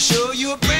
show you a brand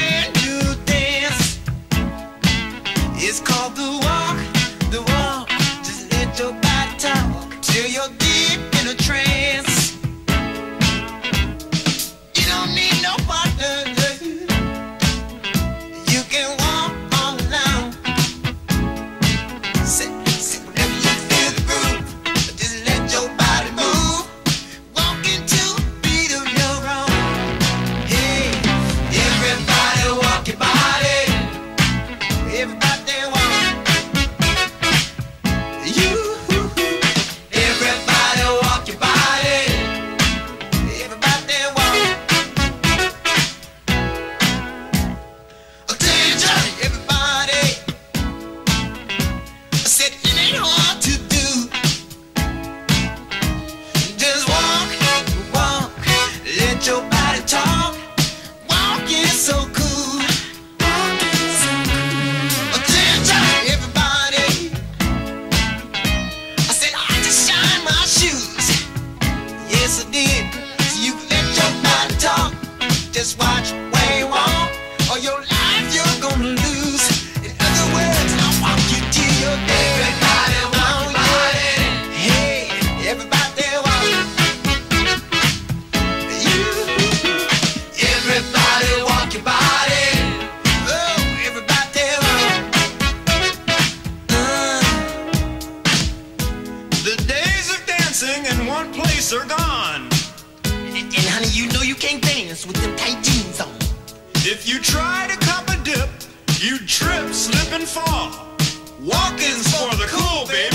legs are gone. And, and honey, you know you can't dance with them tight jeans on. If you try to cup a dip, you trip, slip, and fall. Walking's for the cool, baby.